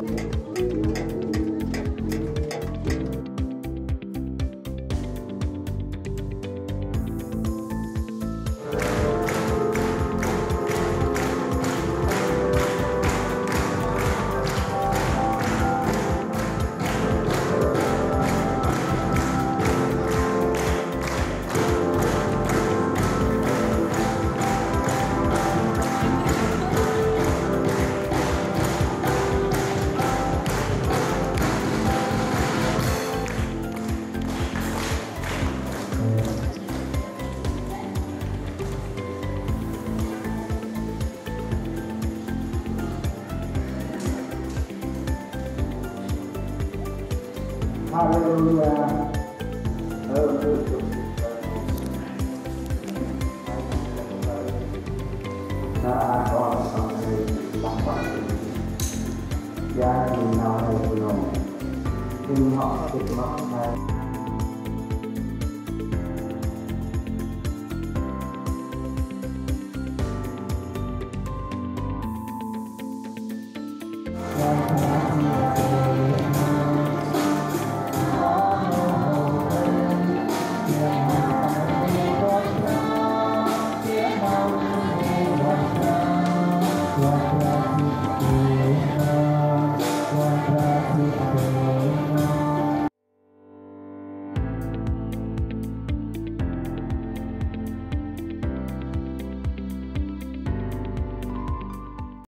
Thank you. Hallelujah. Đã có xong rồi làm bắt gia đình nào này của nó nhưng họ thực mắc này